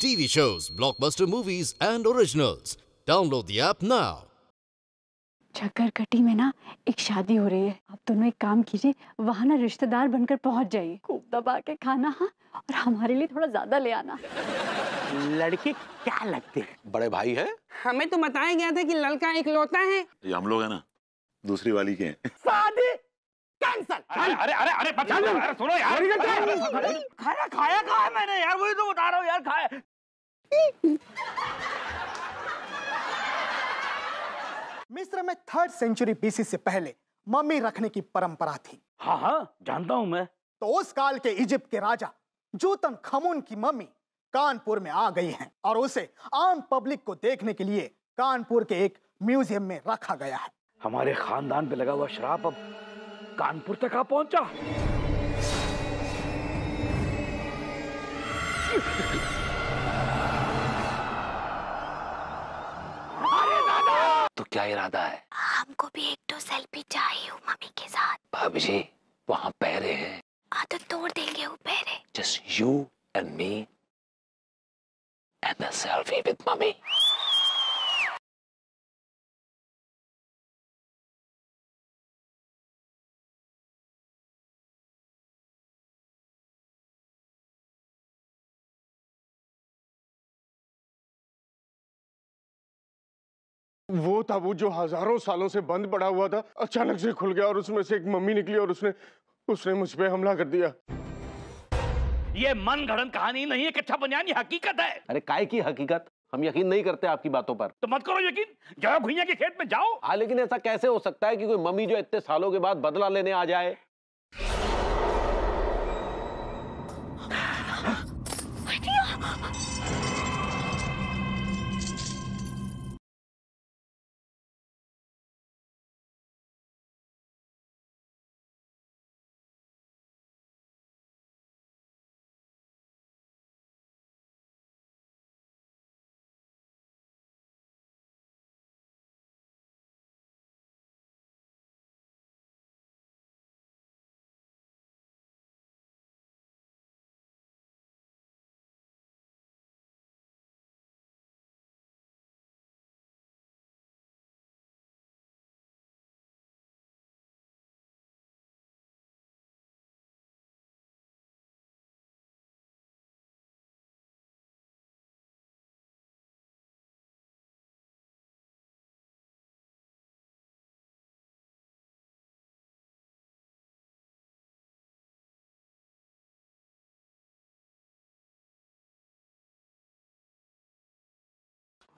TV shows, blockbuster movies, and originals. Download the app now. छक्करकटी में ना एक शादी हो रही है आप दोनों एक काम कीजिए वहाँ ना रिश्तेदार बनकर पहुँच जाइए खूब दबा के खाना हाँ और हमारे लिए थोड़ा ज़्यादा ले आना लड़के क्या लगते हैं बड़े भाई है हमें तो बताया गया था कि लड़का एक लौता है ये हम लोग है ना दूसरी वाली के शादी कैंसल अरे अरे अरे अरे बच्चा अरे सुनो यार खाना खाया कहा है मैंने यार वही तो बता रहा हूँ यार खाया मिस्र में थर्ड सेंचुरी बीसी से पहले मम्मी रखने की परंपरा थी। हाँ हाँ जानता हूँ मैं। तो उस काल के इजिप्ट के राजा जूतन खमून की मम्मी कानपुर में आ गई हैं और उसे आम पब्लिक को देखने के लिए कानपुर के एक म्यूज़ियम में रखा गया है। हमारे खानदान पे लगा हुआ श्राप अब कानपुर तक आ पहुँचा। हमको भी एक दो सेल्फी चाहिए हो मम्मी के साथ। भाभी जी वहाँ पहरे हैं। हाँ तो तोड़ देंगे वो पहरे। Just you and me and selfie with mummy वो ताबूत जो हज़ारों सालों से बंद पड़ा हुआ था अचानक से खुल गया और उसमें से एक मम्मी निकली और उसने उसने मुझ पे हमला कर दिया। ये मन घड़न कहानी नहीं है कच्चा बनियान ये हकीकत है। अरे काय की हकीकत? हम यकीन नहीं करते आपकी बातों पर। तो मत करो यकीन जाओ भुइया के खेत में जाओ। हाँ लेकिन ऐसा कैसे हो सकता है कि कोई मम्मी जो इतने सालों के बाद बदला लेने आ जाए?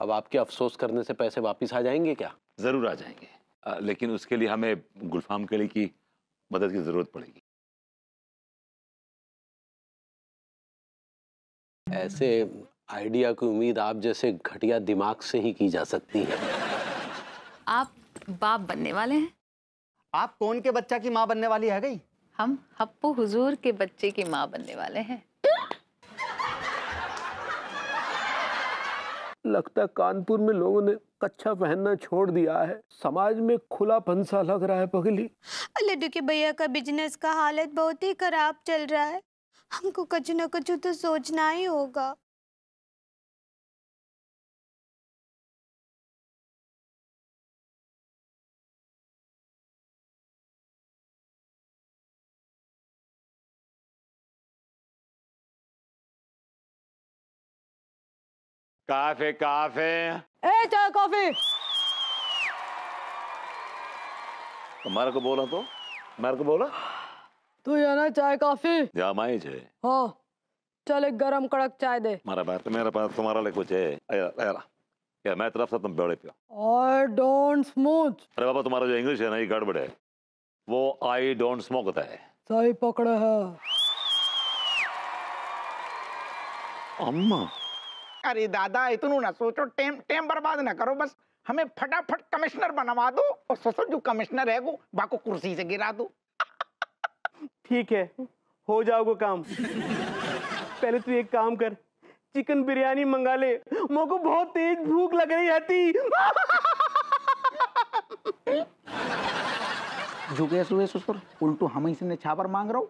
अब आपके अफसोस करने से पैसे वापस आ जाएँगे क्या? ज़रूर आ जाएँगे। अ, लेकिन उसके लिए हमें गुलफाम कली की मदद की ज़रूरत पड़ेगी। ऐसे आइडिया की उम्मीद आप जैसे घटिया दिमाग से ही की जा सकती है। आप बाप बनने वाले हैं। आप कौन के बच्चा की माँ बनने वाली है गई? हम हप्पू हुजूर के बच्चे की माँ बनने वाले हैं। लगता है कानपुर में लोगों ने कच्चा पहनना छोड़ दिया है। समाज में खुला पंसा लग रहा है पगली। लड्डू के भैया, का बिज़नेस का हालत बहुत ही खराब चल रहा है। हमको कुछ न कुछ तो सोचना ही होगा। काफे काफे ए चाय कॉफ़ी मार को बोला तो? मार को बोला? तू ये ना चाय कॉफ़ी जामाई छे हाँ। चल एक गरम कड़क चाय दे। मारा बात तो मेरे पास तुम्हारा लिए कुछ है। आया आया या मैं तरफ़ से तुम बड़े पियो आई डोंट स्मोक अरे बाबा तुम्हारा जो इंग्लिश है ना ये गड़बड़ है। वो आई डोंट स्मोक होता है। सही पकड़ा है। अम्मा। अरे दादा इतनू ना सोचो टेम टेम बर्बाद ना करो बस। हमें फटाफट कमिश्नर बनवा दो और ससुर जो कमिश्नर है वो बाको कुर्सी से गिरा दो। ठीक है हो जाओगे काम। पहले तू एक काम कर चिकन बिरयानी मंगा ले। मेरे को बहुत तेज भूख लग रही है झुके सुए ससुर उल्टू हम ही से छापर मांग रहा हूँ।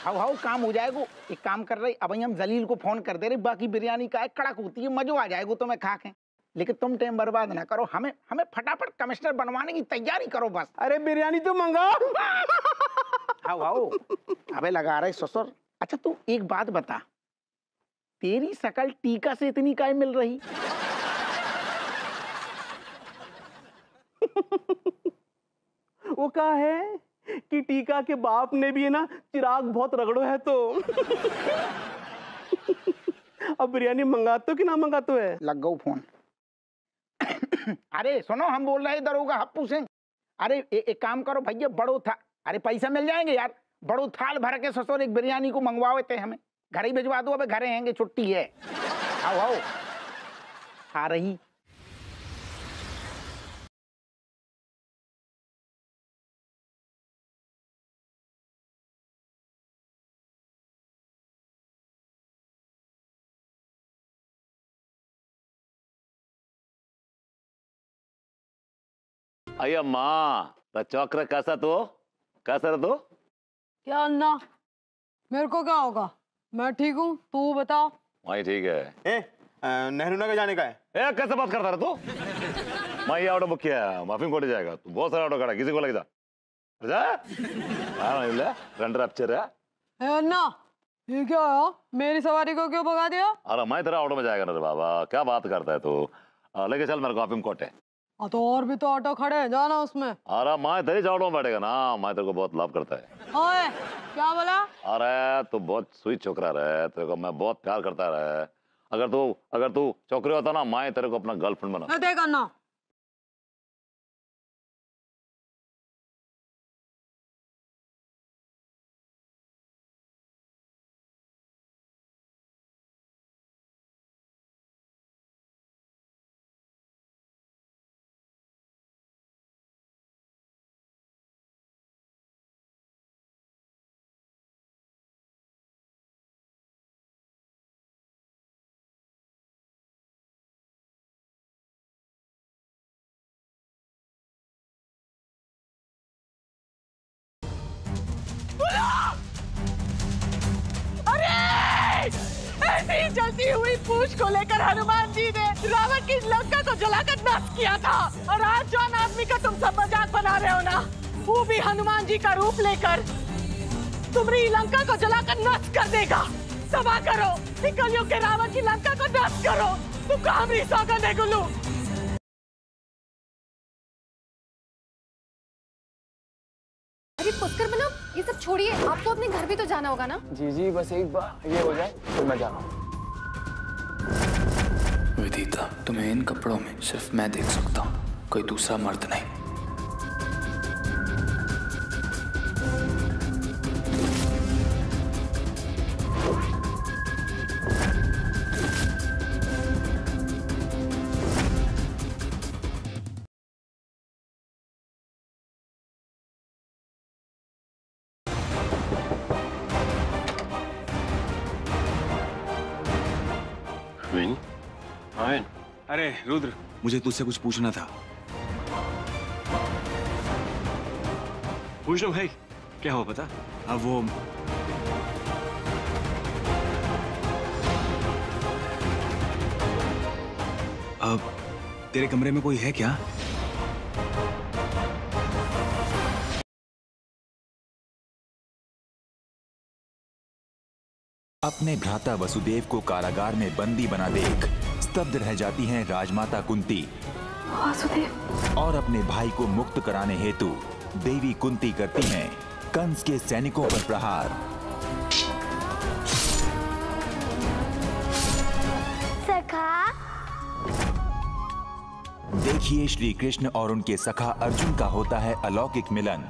हाउ हाउ काम हो जाएगा। एक काम कर रही अब हम जलील को फ़ोन कर दे रहे बाकी बिरयानी का है कड़क होती है मजो आ जाएगा तुम्हें खा के। लेकिन तुम टाइम बर्बाद ना करो हमें हमें फटाफट कमिश्नर बनवाने की तैयारी करो बस। अरे बिरयानी तो मंगाओ। हाउ हाउ अबे लगा रहे ससुर। अच्छा तू एक बात बता तेरी शकल टीका से इतनी काय मिल रही? वो कहा है? कि टीका के बाप ने भी है ना चिराग बहुत रगड़ो है तो। अब बिरयानी मंगाते हो कि ना मंगाते है? लग गऊ फ़ोन। अरे सुनो हम बोल रहे दरोगा हप्पू सिंह। अरे ए, एक काम करो भैया बड़ो था। अरे पैसा मिल जाएँगे यार। बड़ो थाल भर के ससुर एक बिरयानी को मंगवाए थे हमें। घर ही भिजवा दो अबे घरे हैंगे छुट्टी है। आओ आओ। आ रही అయ్యమ్మా चौकरा कैसा तो कैसा तो क्या अन्ना? मेरे को क्या होगा? मैं ठीक हूँ तू बताओ। वही ठीक है। नेहरू नगर जाने का है। ए कैसे बात करता रहा तू? मैं ऑटो बुक किया माफ़ी कोटे जाएगा। तू बहुत सारा ऑटो खड़ा किसी को लग जा। अन्ना ये क्या है मेरी सवारी को क्यों भगा दिया? अरे मैं तेरा ऑटो में जाएगा ना बाबा। क्या बात करता है तू? लेके चल मेरे को माफ़ी कोटे। तो और भी तो ऑटो खड़े हैं जाना उसमें। अरे माए तेरे ऑटो में बैठेगा ना। माए तेरे को बहुत लाभ करता है। ओए क्या बोला? अरे तू बहुत स्वीट छोकरा रहे तेरे को मैं बहुत प्यार करता रहे। अगर तू अगर तू छोकरी होता ना माए तेरे को अपना गर्लफ्रेंड बना। देख अन्ना जलती हुई पूछ को लेकर हनुमान जी ने रावण की लंका को जलाकर नष्ट किया था। और आज जौन आदमी का तुम सब मज़ाक बना रहे हो ना? वो भी हनुमान जी का रूप लेकर तुम्हारी लंका को जलाकर नष्ट कर देगा। सभा करो। कलियुग के रावण की लंका को नष्ट करो। तुम कहा हमारी सौगंध है गुल्लू। अरे पुष्कर बना ये सब छोड़िए। आपको अपने घर भी तो जाना होगा ना? जी जी बस एक बार ये हो जाए फिर मैं जाना विदिता तुम्हें इन कपड़ों में सिर्फ़ मैं देख सकता हूँ कोई दूसरा मर्द नहीं। आयन अरे रुद्र। मुझे तुझसे कुछ पूछना था। पूछ लो भाई। क्या हुआ पता? अब वो अब तेरे कमरे में कोई है क्या? अपने भ्राता वसुदेव को कारागार में बंदी बना देख। स्तब्ध रह जाती हैं राजमाता कुंती। और अपने भाई को मुक्त कराने हेतु देवी कुंती करती हैं। कंस के सैनिकों पर प्रहार। सखा। देखिए श्री कृष्ण और उनके सखा अर्जुन का होता है अलौकिक मिलन।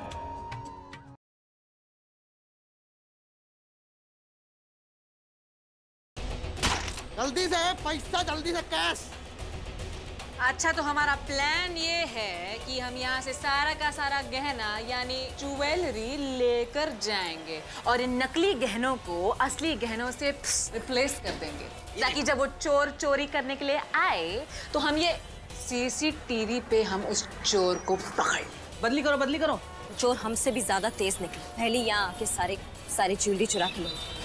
जल्दी से पैसा जल्दी से कैश अच्छा तो हमारा प्लान ये है कि हम यहाँ से सारा का सारा गहना यानी ज्वेलरी लेकर जाएँगे और इन नकली गहनों को असली गहनों से रिप्लेस कर देंगे। ताकि जब वो चोर चोरी करने के लिए आए तो हम ये सीसीटीवी पे हम उस चोर को पकड़ लें। बदली करो बदली करो। चोर हमसे भी ज़्यादा तेज निकले। पहले यहाँ आके सारे सारी ज्वेलरी चुरा के लूँगी